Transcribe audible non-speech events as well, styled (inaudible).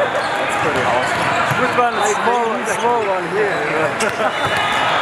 That's pretty awesome. Good one? The small, small one here. (laughs)